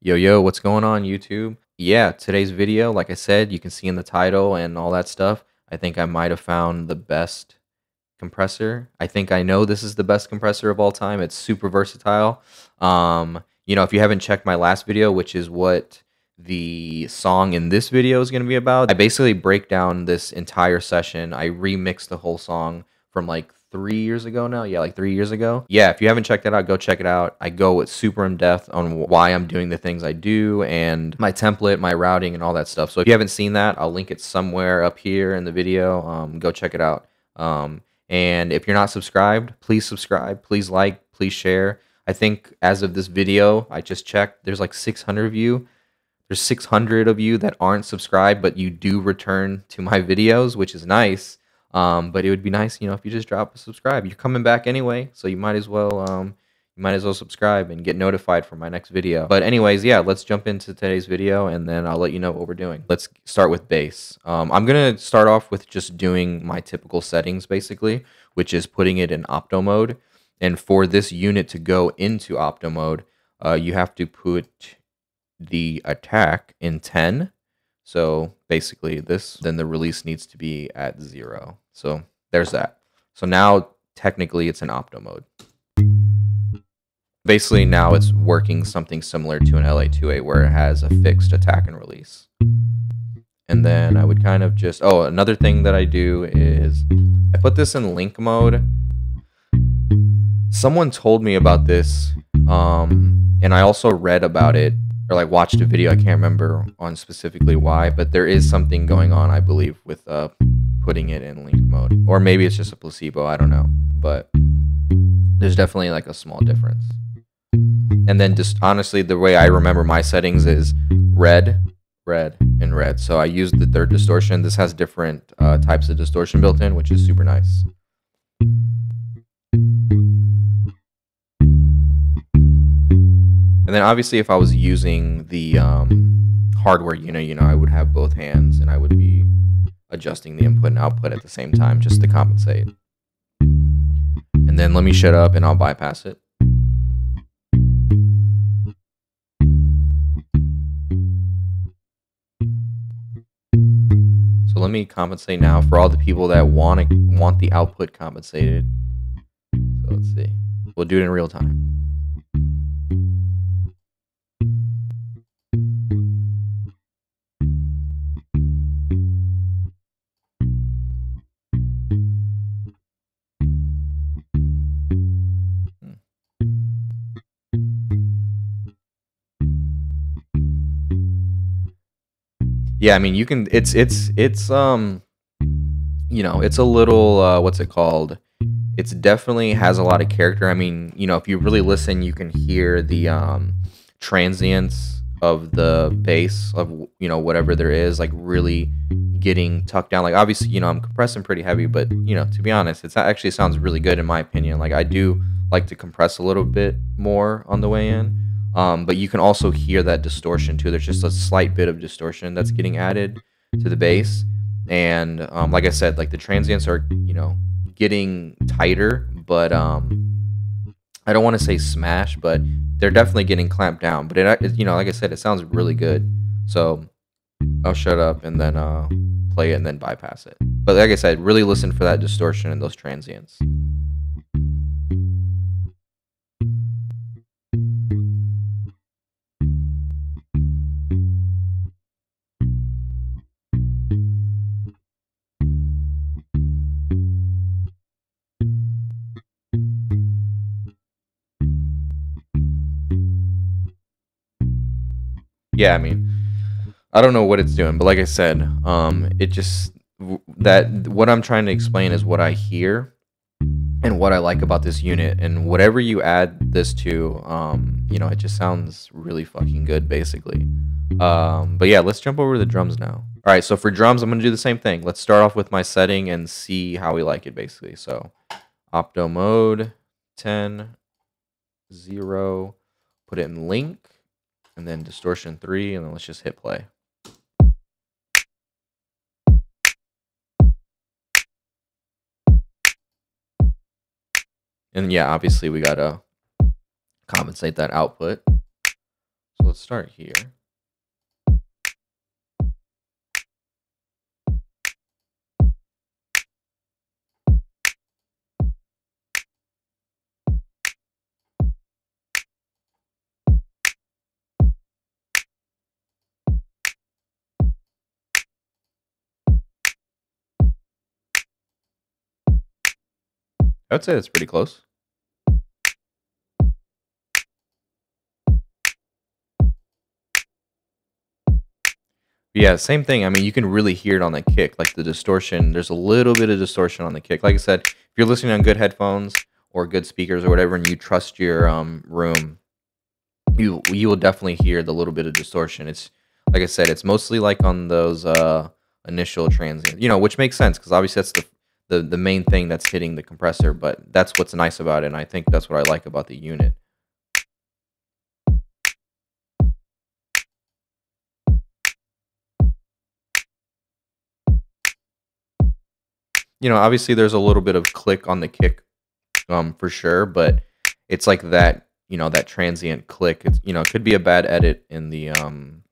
Yo, yo, what's going on, YouTube? Yeah, today's video, like I said, you can see in the title and all that stuff. I think I might have found the best compressor. I think I know this is the best compressor of all time. It's super versatile. Um, you know, if you haven't checked my last video, which is what the song in this video is going to be about, I basically break down this entire session. I remix the whole song from like three years ago now. Yeah, like three years ago. Yeah, if you haven't checked that out, go check it out. I go with super in depth on why I'm doing the things I do and my template, my routing, and all that stuff. So if you haven't seen that, I'll link it somewhere up here in the video. Um, go check it out. Um, and if you're not subscribed, please subscribe. Please like. Please share. I think as of this video, I just checked. There's like 600 of you. There's 600 of you that aren't subscribed, but you do return to my videos, which is nice. Um, but it would be nice, you know, if you just drop a subscribe. You're coming back anyway, so you might as well um, you might as well subscribe and get notified for my next video. But anyways, yeah, let's jump into today's video and then I'll let you know what we're doing. Let's start with bass. Um, I'm gonna start off with just doing my typical settings basically, which is putting it in opto mode. And for this unit to go into opto mode, uh, you have to put the attack in 10 so basically this, then the release needs to be at zero. So there's that. So now technically it's in opto mode. Basically now it's working something similar to an LA2A where it has a fixed attack and release. And then I would kind of just, oh, another thing that I do is I put this in link mode. Someone told me about this, um, and I also read about it or like watched a video. I can't remember on specifically why, but there is something going on, I believe, with uh, putting it in link mode, or maybe it's just a placebo. I don't know, but there's definitely like a small difference. And then just honestly, the way I remember my settings is red, red, and red. So I used the third distortion. This has different uh, types of distortion built in, which is super nice. And then obviously, if I was using the um, hardware unit, you know, I would have both hands and I would be adjusting the input and output at the same time just to compensate. And then let me shut up and I'll bypass it. So let me compensate now for all the people that want to want the output compensated. So let's see. We'll do it in real time. Yeah, I mean, you can. It's it's it's um, you know, it's a little uh, what's it called? It's definitely has a lot of character. I mean, you know, if you really listen, you can hear the um transients of the bass of you know whatever there is, like really getting tucked down. Like obviously, you know, I'm compressing pretty heavy, but you know, to be honest, it's actually sounds really good in my opinion. Like I do like to compress a little bit more on the way in. Um, but you can also hear that distortion too. There's just a slight bit of distortion that's getting added to the bass. And um, like I said, like the transients are, you know, getting tighter, but um, I don't want to say smash, but they're definitely getting clamped down. But it, it, you know, like I said, it sounds really good. So I'll shut up and then uh, play it and then bypass it. But like I said, really listen for that distortion and those transients. Yeah, I mean, I don't know what it's doing, but like I said, um, it just that what I'm trying to explain is what I hear and what I like about this unit, and whatever you add this to, um, you know, it just sounds really fucking good, basically. Um, but yeah, let's jump over to the drums now. All right, so for drums, I'm gonna do the same thing. Let's start off with my setting and see how we like it, basically. So, opto mode, 10, 0, put it in link and then distortion 3 and then let's just hit play. And yeah, obviously we got to compensate that output. So let's start here. I would say that's pretty close. Yeah, same thing. I mean, you can really hear it on the kick, like the distortion. There's a little bit of distortion on the kick. Like I said, if you're listening on good headphones or good speakers or whatever, and you trust your um, room, you you will definitely hear the little bit of distortion. It's like I said, it's mostly like on those uh, initial transients, you know, which makes sense because obviously that's the, the the main thing that's hitting the compressor. But that's what's nice about it, and I think that's what I like about the unit. you know, obviously there's a little bit of click on the kick, um, for sure, but it's like that, you know, that transient click. It's you know, it could be a bad edit in the um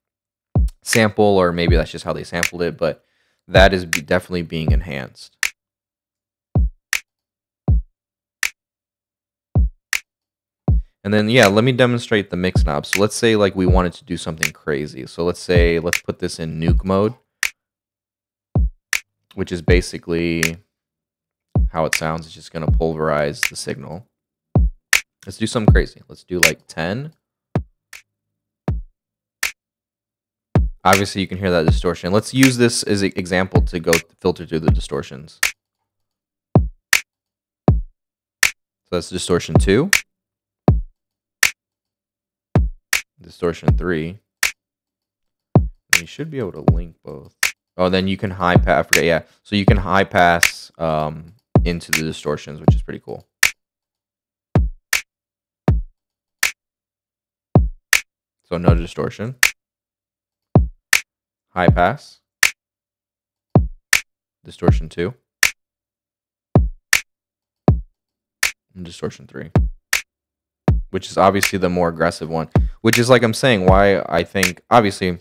sample, or maybe that's just how they sampled it, but that is definitely being enhanced. And then yeah, let me demonstrate the mix knob. So let's say like we wanted to do something crazy. So let's say let's put this in nuke mode which is basically how it sounds. It's just going to pulverize the signal. Let's do something crazy. Let's do like 10. Obviously, you can hear that distortion. Let's use this as an example to go filter through the distortions. So that's distortion 2. Distortion 3. And you should be able to link both. Oh, then you can high pass. yeah. So you can high pass um, into the distortions, which is pretty cool. So no distortion. High pass. Distortion 2. And distortion 3. Which is obviously the more aggressive one. Which is like I'm saying, why I think, obviously,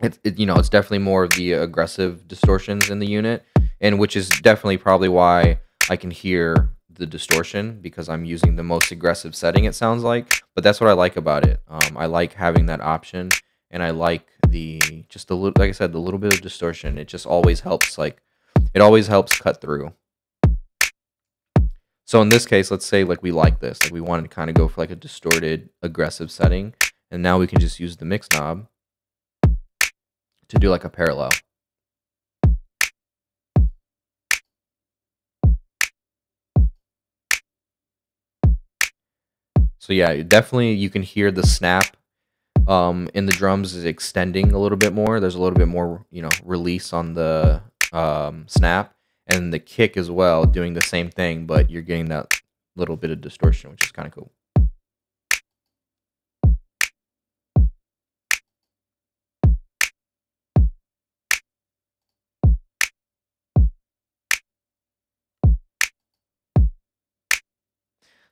it's it, you know it's definitely more of the aggressive distortions in the unit and which is definitely probably why i can hear the distortion because i'm using the most aggressive setting it sounds like but that's what i like about it. Um, i like having that option and i like the just a little like i said the little bit of distortion. It just always helps like it always helps cut through so in this case let's say like we like this like we wanted to kind of go for like a distorted aggressive setting and now we can just use the mix knob to do like a parallel. So yeah, definitely you can hear the snap um, in the drums is extending a little bit more. There's a little bit more, you know, release on the um, snap and the kick as well, doing the same thing, but you're getting that little bit of distortion, which is kind of cool.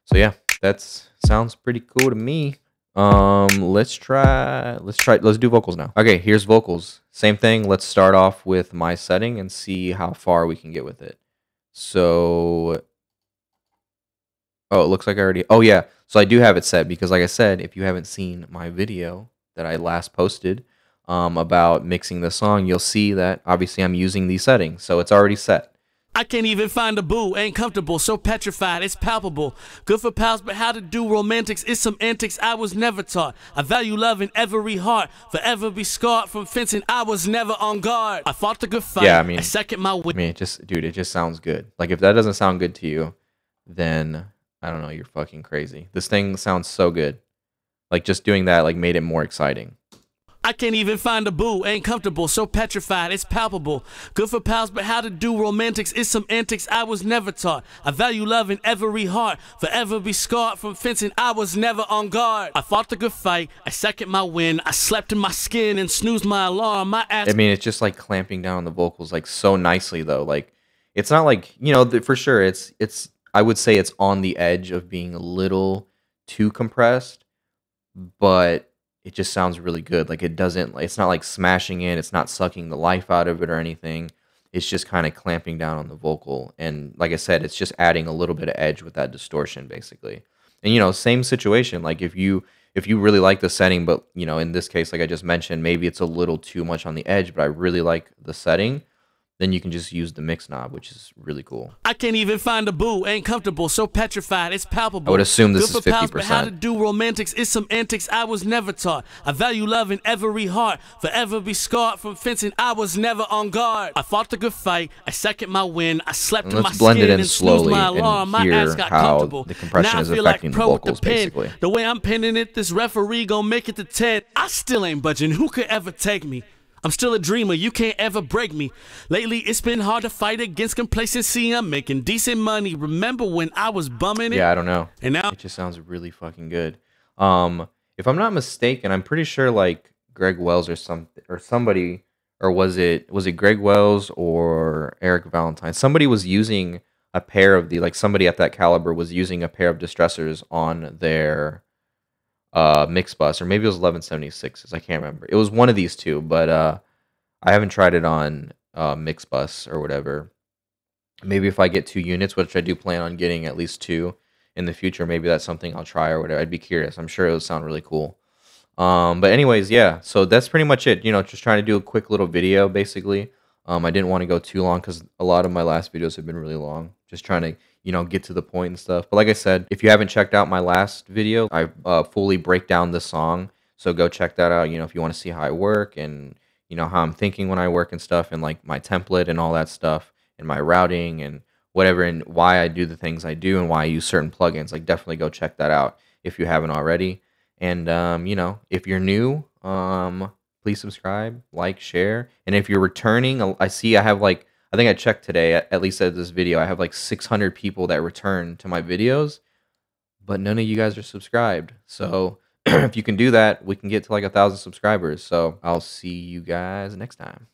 So yeah, that's sounds pretty cool to me. Um, let's try, let's try, let's do vocals now. Okay, here's vocals. Same thing. Let's start off with my setting and see how far we can get with it. So, oh, it looks like I already, oh yeah. So I do have it set because like I said, if you haven't seen my video that I last posted um, about mixing the song, you'll see that obviously I'm using these settings. So it's already set. I can't even find a boo, ain't comfortable, so petrified, it's palpable. Good for pals, but how to do romantics is some antics I was never taught. I value love in every heart, forever be scarred from fencing. I was never on guard. I fought the good fight. Yeah, I mean, I second my win. I mean, just, dude, it just sounds good. Like if that doesn't sound good to you, then I don't know, you're fucking crazy. This thing sounds so good. Like just doing that, like made it more exciting. I can't even find a boo, ain't comfortable, so petrified, it's palpable. Good for pals, but how to do romantics is some antics I was never taught. I value love in every heart, forever be scarred from fencing. I was never on guard. I fought the good fight, I second my win. I slept in my skin and snoozed my alarm. My ass. I mean, it's just like clamping down on the vocals like so nicely though. Like it's not like you know for sure. It's it's I would say it's on the edge of being a little too compressed, but it just sounds really good. Like it doesn't it's not like smashing it, it's not sucking the life out of it or anything. It's just kind of clamping down on the vocal and like I said, it's just adding a little bit of edge with that distortion basically. And you know, same situation like if you if you really like the setting but, you know, in this case like I just mentioned, maybe it's a little too much on the edge, but I really like the setting then you can just use the mix knob, which is really cool. I can't even find a boo, ain't comfortable, so petrified, it's palpable. I would assume this Good is for pals, fifty but how to do romantics is some antics I was never taught. I value love in every heart, forever be scarred from fencing. I was never on guard. I fought the good fight, I second my win, I slept And in my let's it skin in and slowly my and alarm. My ass got how comfortable. the compression now I is feel affecting like the vocals, the pen. basically. The way I'm pinning it, this referee gon' make it to 10. I still ain't budging. Who could ever take me? I'm still a dreamer, you can't ever break me. Lately, it's been hard to fight against complacency. I'm making decent money. Remember when I was bumming it? Yeah, I don't know. And now It just sounds really fucking good. Um, if I'm not mistaken, I'm pretty sure like Greg Wells or some or somebody or was it was it Greg Wells or Eric Valentine? Somebody was using a pair of the like somebody at that caliber was using a pair of distressors on their uh mix bus or maybe it was 1176s. I can't remember. It was one of these two, but uh I haven't tried it on uh mix bus or whatever. Maybe if I get two units, which I do plan on getting at least two in the future, maybe that's something I'll try or whatever. I'd be curious. I'm sure it would sound really cool. Um, but anyways, yeah. So that's pretty much it. You know, just trying to do a quick little video, basically. Um, I didn't want to go too long because a lot of my last videos have been really long. Just trying to, you know, get to the point and stuff. But like I said, if you haven't checked out my last video, I uh, fully break down the song. So go check that out. You know, if you want to see how I work and you know how I'm thinking when I work and stuff, and like my template and all that stuff, and my routing and whatever, and why I do the things I do and why I use certain plugins. Like definitely go check that out if you haven't already. And um, you know, if you're new, um, please subscribe, like, share. And if you're returning, I see I have like I think I checked today, at least at this video, I have like 600 people that return to my videos, but none of you guys are subscribed. So if you can do that, we can get to like a thousand subscribers. So I'll see you guys next time.